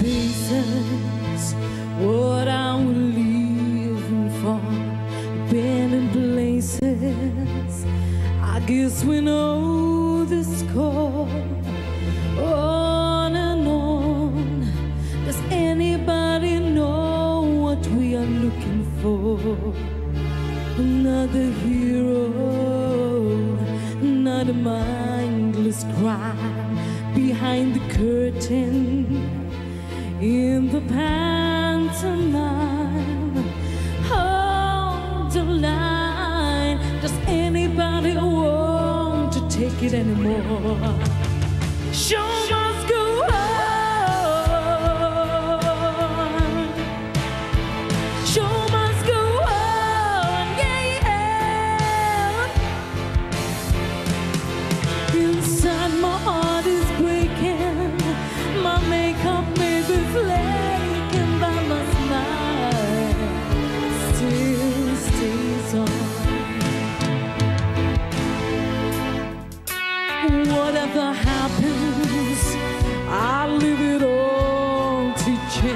places, what I will leave for, abandoned places. I guess we know the score. On and on. Does anybody know what we are looking for? Another hero, not a mindless cry behind the curtain in the pantomime. Hold the line. Does anybody want to take it anymore? Show my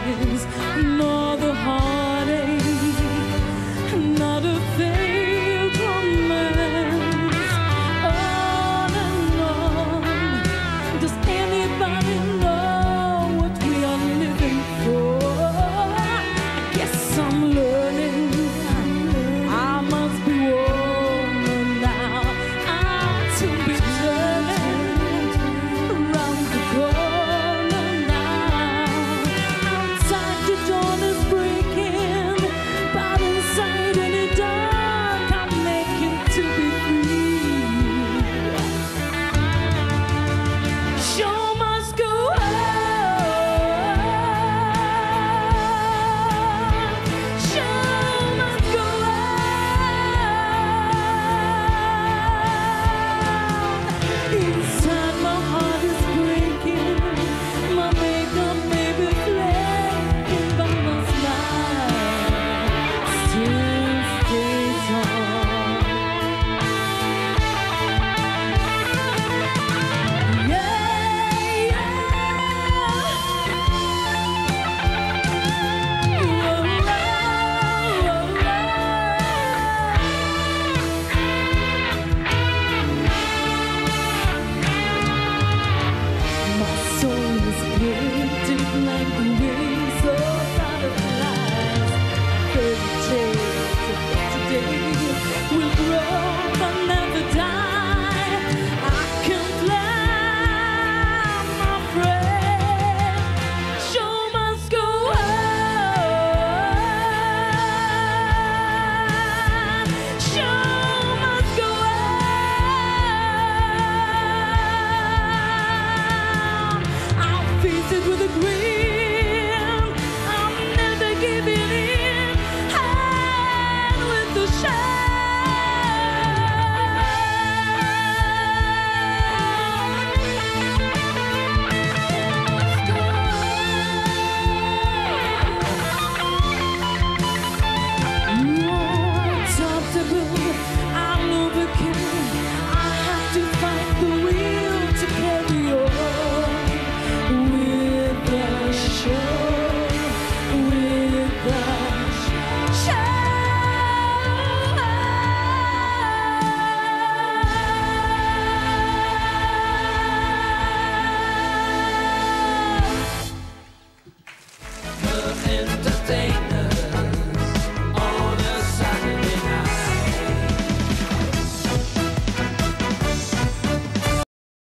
friends. shine.